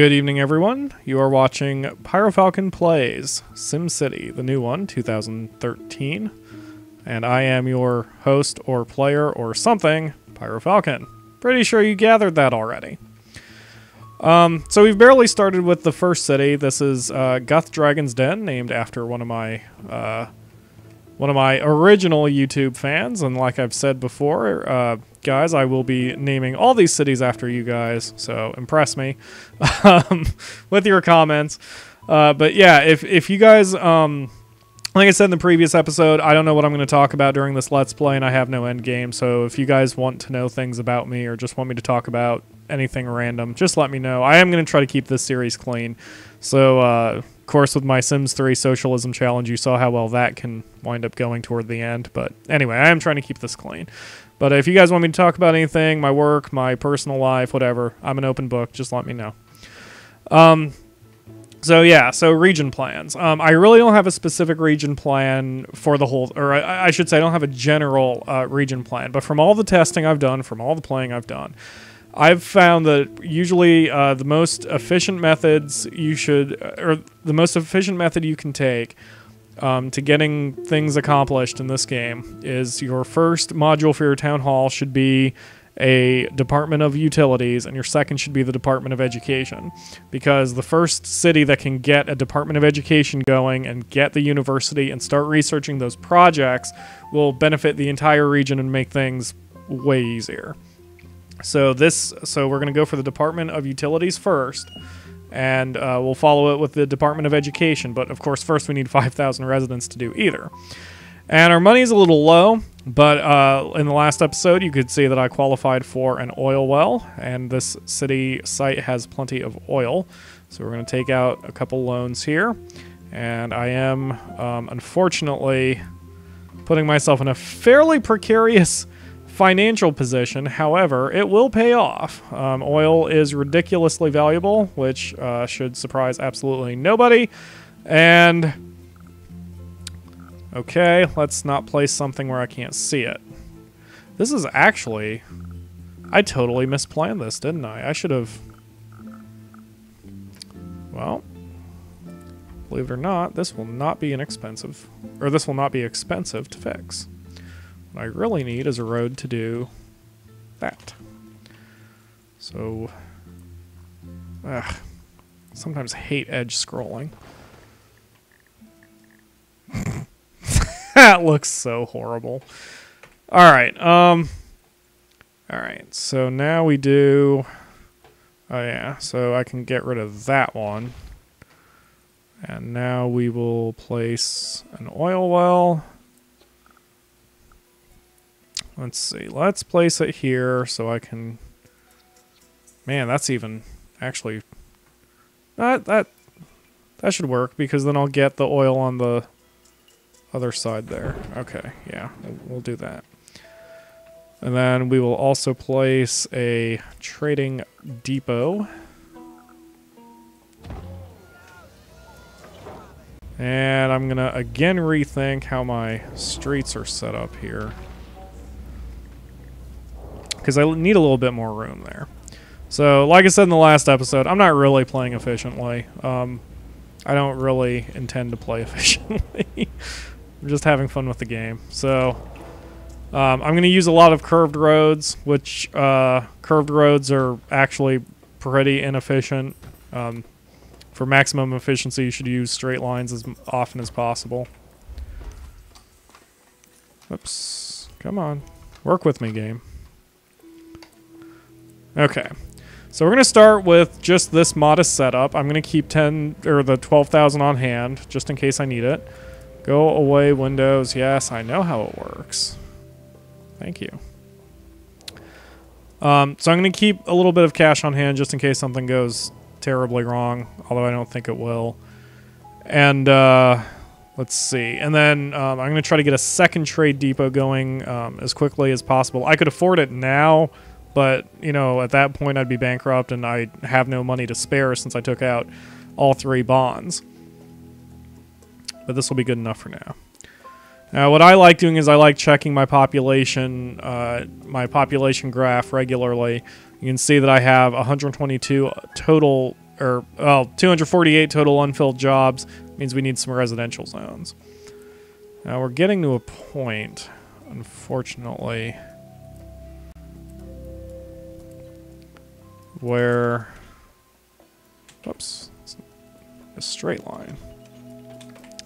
Good evening, everyone. You are watching PyroFalkon Plays SimCity, the new one, 2013. And I am your host or player or something, PyroFalkon. Pretty sure you gathered that already. Um, so we've barely started with the first city. This is uh, Guth Dragon's Den, named after one of my uh, one of my original YouTube fans. And like I've said before, uh, guys, I will be naming all these cities after you guys. So impress me um, with your comments. Uh, but yeah, if if you guys, um, like I said in the previous episode, I don't know what I'm going to talk about during this Let's Play, and I have no end game. So if you guys want to know things about me or just want me to talk about anything random, just let me know. I am going to try to keep this series clean. So, uh, of course, with my Sims 3 socialism challenge, you saw how well that can wind up going toward the end. But anyway, I am trying to keep this clean. But if you guys want me to talk about anything, my work, my personal life, whatever, I'm an open book. Just let me know. Um, so yeah, so region plans. Um, I really don't have a specific region plan for the whole, or I, I should say, I don't have a general uh, region plan. But from all the testing I've done, from all the playing I've done, I've found that usually uh, the most efficient methods you should, or the most efficient method you can take um, to getting things accomplished in this game is your first module for your town hall should be a Department of Utilities, and your second should be the Department of Education. Because the first city that can get a Department of Education going and get the university and start researching those projects will benefit the entire region and make things way easier. So this, so we're going to go for the Department of Utilities first, and uh, we'll follow it with the Department of Education. But of course, first we need 5,000 residents to do either. And our money is a little low, but uh, in the last episode, you could see that I qualified for an oil well, and this city site has plenty of oil. So we're going to take out a couple loans here, and I am um, unfortunately putting myself in a fairly precarious financial position. However, it will pay off. Um, oil is ridiculously valuable, which uh, should surprise absolutely nobody. And okay, let's not place something where I can't see it. This is actually... I totally misplanned this, didn't I? I should have... Well, believe it or not, this will not be inexpensive. Or this will not be expensive to fix. I really need is a road to do that. So, ugh, sometimes hate edge scrolling. that looks so horrible. All right, um, all right. So now we do. Oh yeah, so I can get rid of that one. And now we will place an oil well. Let's see. Let's place it here so I can... Man, that's even... Actually... That, that, that should work because then I'll get the oil on the other side there. Okay, yeah, we'll, do that. And then we will also place a trading depot. And I'm going to again rethink how my streets are set up here because I need a little bit more room there. So, like I said in the last episode, I'm not really playing efficiently. Um, I don't really intend to play efficiently. I'm just having fun with the game. So, um, I'm going to use a lot of curved roads, which uh, curved roads are actually pretty inefficient. Um, for maximum efficiency, you should use straight lines as often as possible. Oops. Come on. Work with me, game. Okay. So we're going to start with just this modest setup. I'm going to keep 10 or the 12,000 on hand just in case I need it. Go away windows. Yes, I know how it works. Thank you. Um, so I'm going to keep a little bit of cash on hand just in case something goes terribly wrong, although I don't think it will. And uh, let's see. And then um, I'm going to try to get a second trade depot going um, as quickly as possible. I could afford it now but, you know, at that point I'd be bankrupt and I have no money to spare since I took out all three bonds. But this will be good enough for now. Now, what I like doing is I like checking my population, uh, my population graph regularly. You can see that I have 122 total, or well, 248 total unfilled jobs means we need some residential zones. Now we're getting to a point, unfortunately, where, whoops, a straight line.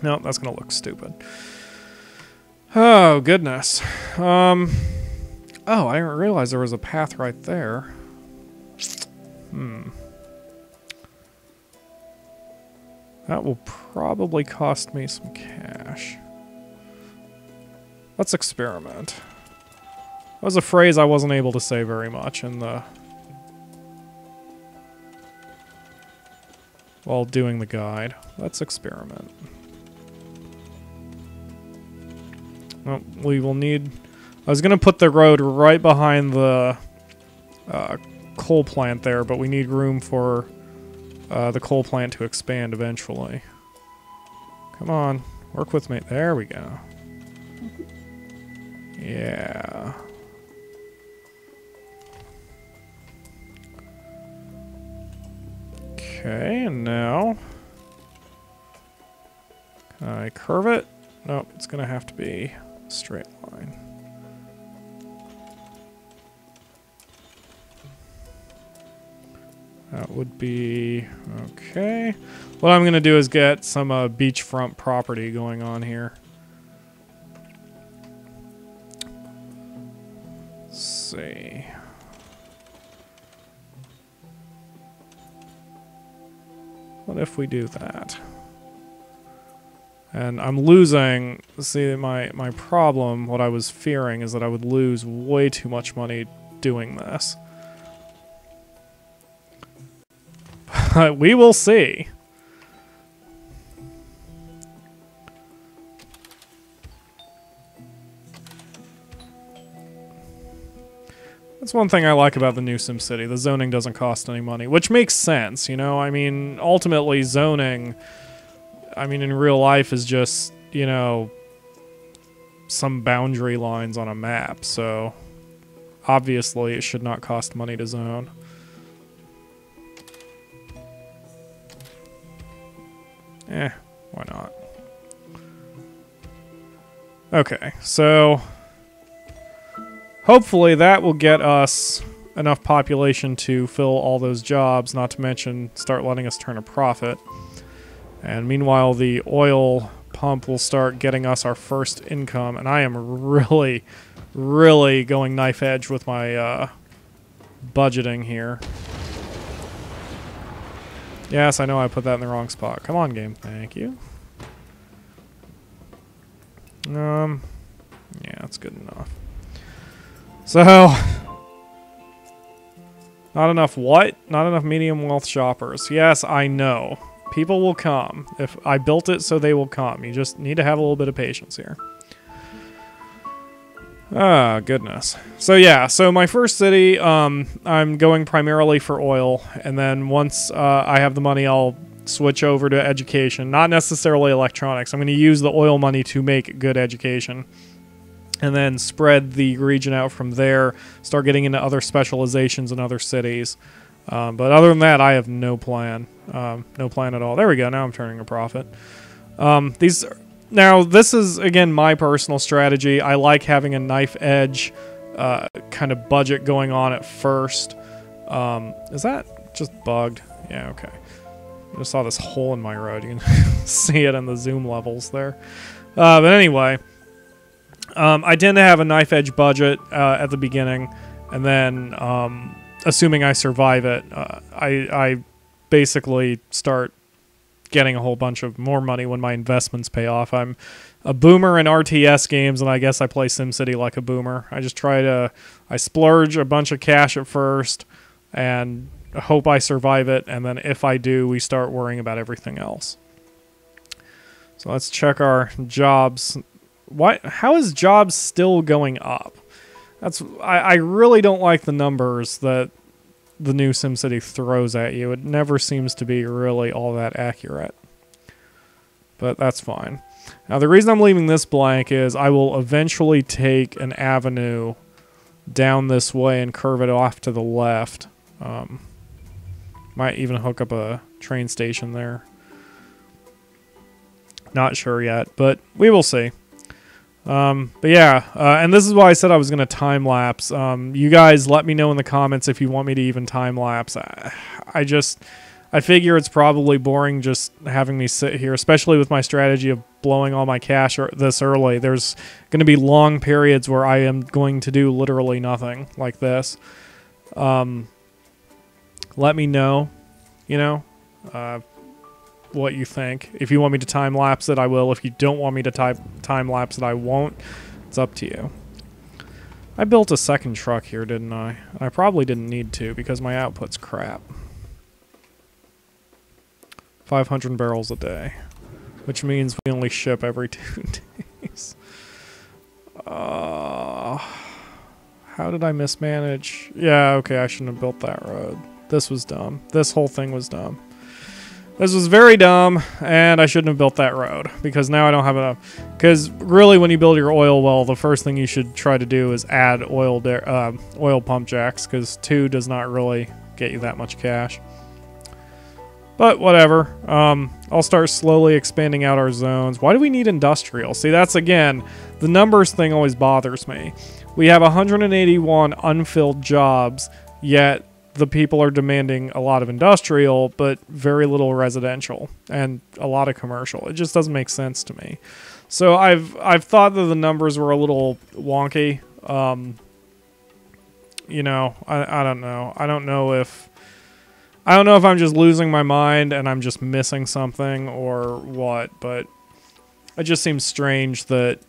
No, that's gonna look stupid. Oh goodness. Um. Oh, I didn't realize there was a path right there. Hmm. That will probably cost me some cash. Let's experiment. That was a phrase I wasn't able to say very much in the... While doing the guide. Let's experiment. Well, we will need... I was going to put the road right behind the uh, coal plant there, but we need room for uh, the coal plant to expand eventually. Come on, work with me. There we go. Yeah. Okay, and now... Can I curve it? Nope, it's to have to be a straight line. That would be okay. What I'm to do is get some uh, beachfront property going on here. Let's see. What if we do that? And I'm losing, see my, my problem, what I was fearing is that I would lose way too much money doing this. we will see. One thing I like about the new SimCity. The zoning doesn't cost any money, which makes sense, you know? I mean, ultimately, zoning, I mean, in real life is just, you know, some boundary lines on a map, so obviously it should not cost money to zone. Eh, why not? Okay, so hopefully that will get us enough population to fill all those jobs, not to mention start letting us turn a profit. And meanwhile, the oil pump will start getting us our first income, and I am really, really going knife edge with my uh, budgeting here. Yes, I know I put that in the wrong spot. Come on, game. Thank you. Um, yeah, that's good enough. So, not enough what? Not enough medium wealth shoppers. Yes, I know. People will come. If I built it so they will come. You just need to have a little bit of patience here. Ah, goodness. So yeah, so my first city, um, I'm going primarily for oil, and then once uh, I have the money, I'll switch over to education. Not necessarily electronics. I'm going to use the oil money to make good education, and then spread the region out from there. Start getting into other specializations in other cities. Um, but other than that, I have no plan. Um, no plan at all. There we go. Now I'm turning a profit. Um, these now, this is, again, my personal strategy. I like having a knife edge uh, kind of budget going on at first. Um, is that just bugged? Yeah, okay. I just saw this hole in my road. You can see it in the zoom levels there. Uh, but anyway, um, I tend to have a knife edge budget uh, at the beginning, and then, um, assuming I survive it, uh, I, I basically start getting a whole bunch of more money when my investments pay off. I'm a boomer in RTS games, and I guess I play SimCity like a boomer. I just try to, I splurge a bunch of cash at first, and hope I survive it, and then if I do, we start worrying about everything else. So let's check our jobs. Why? How is jobs still going up? That's I, I really don't like the numbers that the new SimCity throws at you. It never seems to be really all that accurate. But that's fine. Now, the reason I'm leaving this blank is I will eventually take an avenue down this way and curve it off to the left. Um, Might even hook up a train station there. Not sure yet, but we will see. Um, but yeah, uh, and this is why I said I was going to time lapse. Um, you guys let me know in the comments if you want me to even time lapse. I, I just, I figure it's probably boring just having me sit here, especially with my strategy of blowing all my cash this early. There's going to be long periods where I am going to do literally nothing like this. Um, let me know, you know, uh, what you think. If you want me to time lapse it, I will. If you don't want me to time time lapse it, I won't. It's up to you. I built a second truck here, didn't I? I probably didn't need to because my output's crap. 500 barrels a day, which means we only ship every two days. Uh, how did I mismanage? Yeah, okay, I shouldn't have built that road. This was dumb. This whole thing was dumb. This was very dumb, and I shouldn't have built that road, because now I don't have enough. Because really, when you build your oil well, the first thing you should try to do is add oil, uh, oil pump jacks, because two does not really get you that much cash. But whatever. Um, I'll start slowly expanding out our zones. Why do we need industrial? See, that's again, the numbers thing always bothers me. We have 181 unfilled jobs, yet the people are demanding a lot of industrial, but very little residential and a lot of commercial. It just doesn't make sense to me. So I've I've thought that the numbers were a little wonky. Um, you know, I, I don't know. I don't know if I don't know if I'm just losing my mind and I'm just missing something or what, but it just seems strange that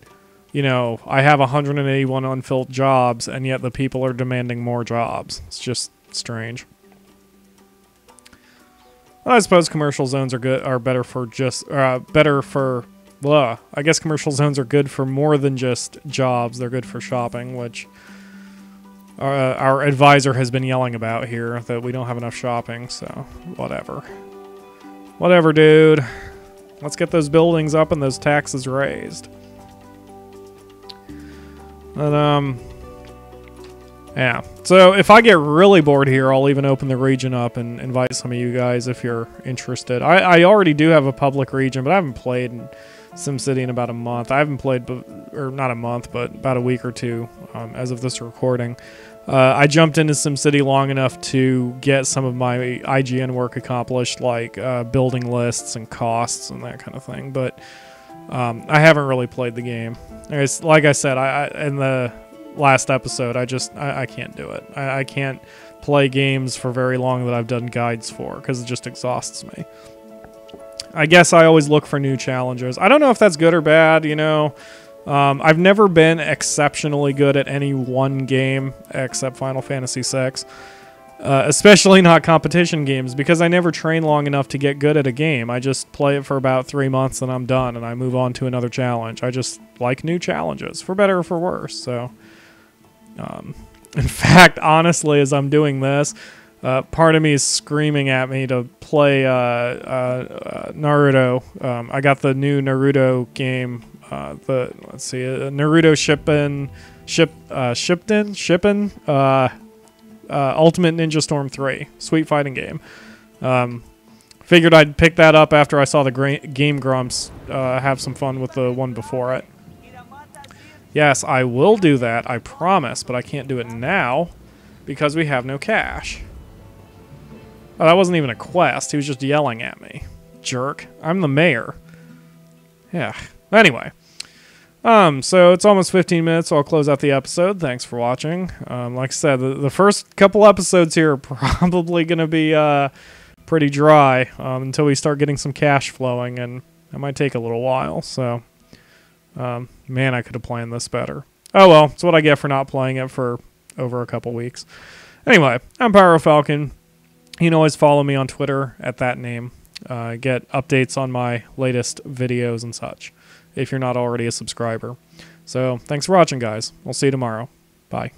you know, I have 181 unfilled jobs and yet the people are demanding more jobs. It's just strange. I suppose commercial zones are good are better for just uh, better for blah. I guess commercial zones are good for more than just jobs. They're good for shopping, which our, uh, our advisor has been yelling about here that we don't have enough shopping. So whatever, whatever, dude. Let's get those buildings up and those taxes raised. And um, yeah. So if I get really bored here, I'll even open the region up and invite some of you guys if you're interested. I, I already do have a public region, but I haven't played in SimCity in about a month. I haven't played, or not a month, but about a week or two um, as of this recording. Uh, I jumped into SimCity long enough to get some of my IGN work accomplished, like uh, building lists and costs and that kind of thing. But um, I haven't really played the game. It's, like I said, I, I in the last episode. I just I, I can't do it. I, I can't play games for very long that I've done guides for because it just exhausts me. I guess I always look for new challenges. I don't know if that's good or bad. You know, um, I've never been exceptionally good at any one game except Final Fantasy VI. Uh, especially not competition games because I never train long enough to get good at a game. I just play it for about three months and I'm done and I move on to another challenge. I just like new challenges, for better or for worse. So um, in fact, honestly, as I'm doing this, uh, part of me is screaming at me to play uh, uh, uh Naruto. Um, I got the new Naruto game. Uh, the let's see, uh, Naruto Shippin, Ship Shippin Shippin Ultimate Ninja Storm 3, sweet fighting game. Um, figured I'd pick that up after I saw the Game Grumps have some fun with the one before it. Yes, I will do that, I promise, but I can't do it now because we have no cash. Oh, that wasn't even a quest. He was just yelling at me. Jerk. I'm the mayor. Yeah. Anyway. Um, so it's almost 15 minutes, so I'll close out the episode. Thanks for watching. Um, like I said, the, the first couple episodes here are probably going to be uh, pretty dry um, until we start getting some cash flowing, and it might take a little while. So um, man, I could have planned this better. Oh well, it's what I get for not playing it for over a couple weeks. Anyway, I'm PyroFalkon. You can always follow me on Twitter at that name. Uh, get updates on my latest videos and such if you're not already a subscriber. So thanks for watching, guys. We'll see you tomorrow. Bye.